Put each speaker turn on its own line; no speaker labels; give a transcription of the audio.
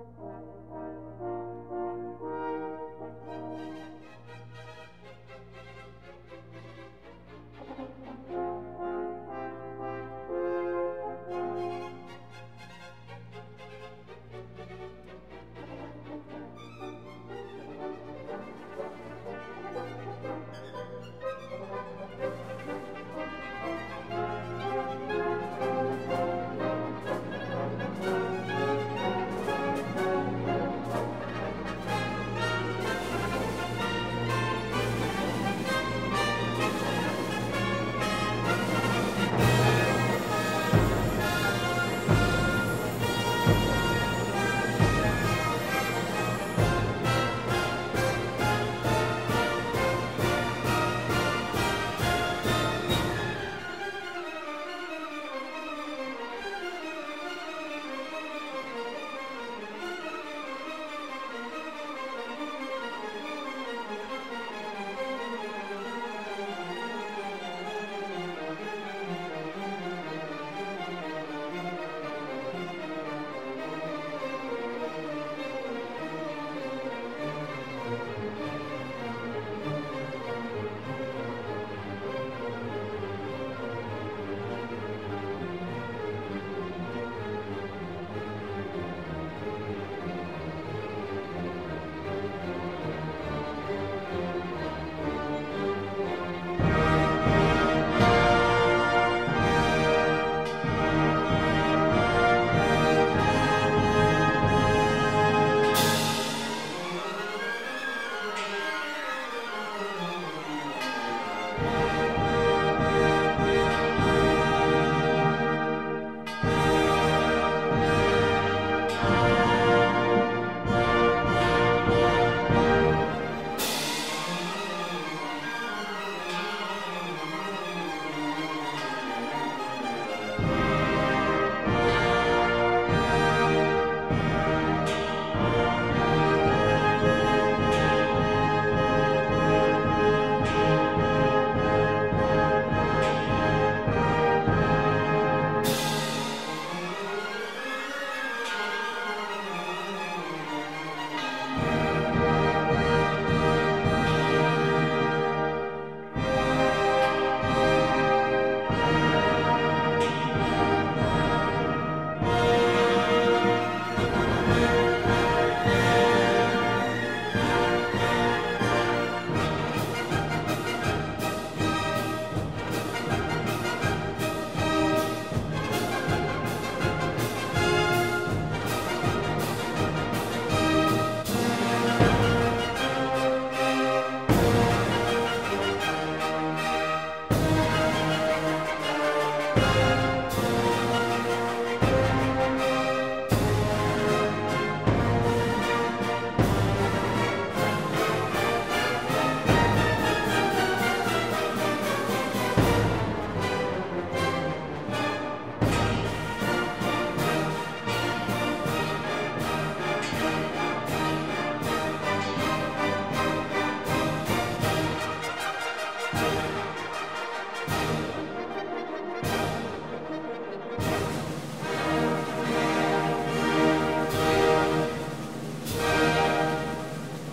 You.